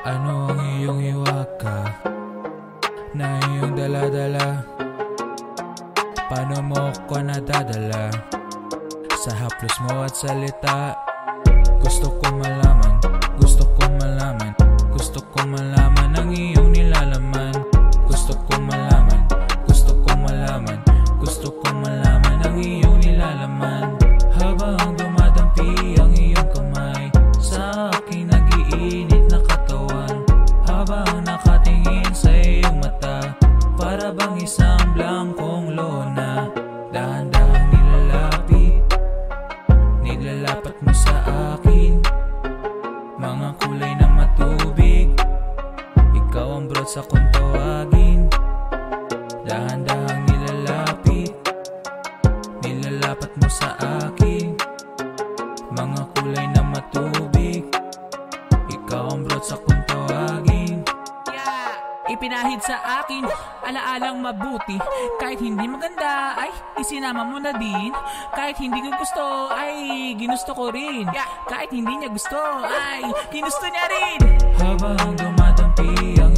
Ano ang iyong hiwaka Na iyong daladala. Paano mo ko nadadala? Sa haplos mo at salita. Gusto ko malaman. Gusto nakatingin sa iyong mata. Para bang isang blankong lona. Dahan-dahan nilalapit. Nilalapat mo sa akin. Mga kulay na matubig. Ikaw ang broad sa kung tawagin. Dahan-dahang nilalapit. Nilalapat mo sa akin. Mga kulay na matubig. Ikaw ang broad sa kung tawagin! Ipinahid sa akin, alaalang mabuti. Kahit hindi maganda, ay isinama mo na din. Kahit hindi ko gusto, ay ginusto ko rin. Kahit hindi niya gusto, ay ginusto niya rin. Habang dumadampi ang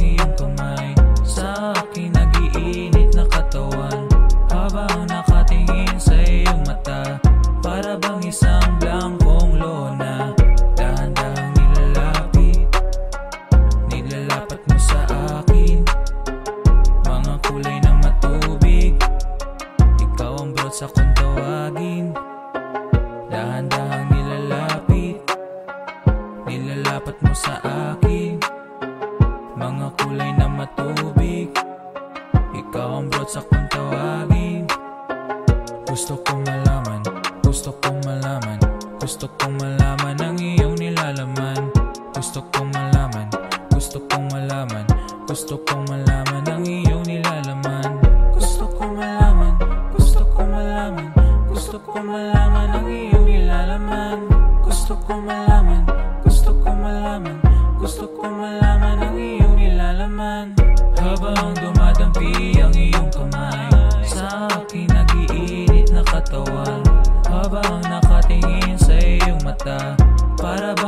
tawagin. Gusto kong malaman Gusto kong malaman Gusto kong malaman ang iyong nilalaman. Gusto kong malaman Gusto kong malaman Gusto kong malaman ang iyong nilalaman. Gusto kong malaman Gusto kong malaman Gusto kong malaman ang iyong nilalaman. Gusto kong malaman Gusto kong malaman Gusto kong malaman ang iyong nilalaman. Habang dumadampi ang iyong Habang nakatingin sa iyong mata? Para blank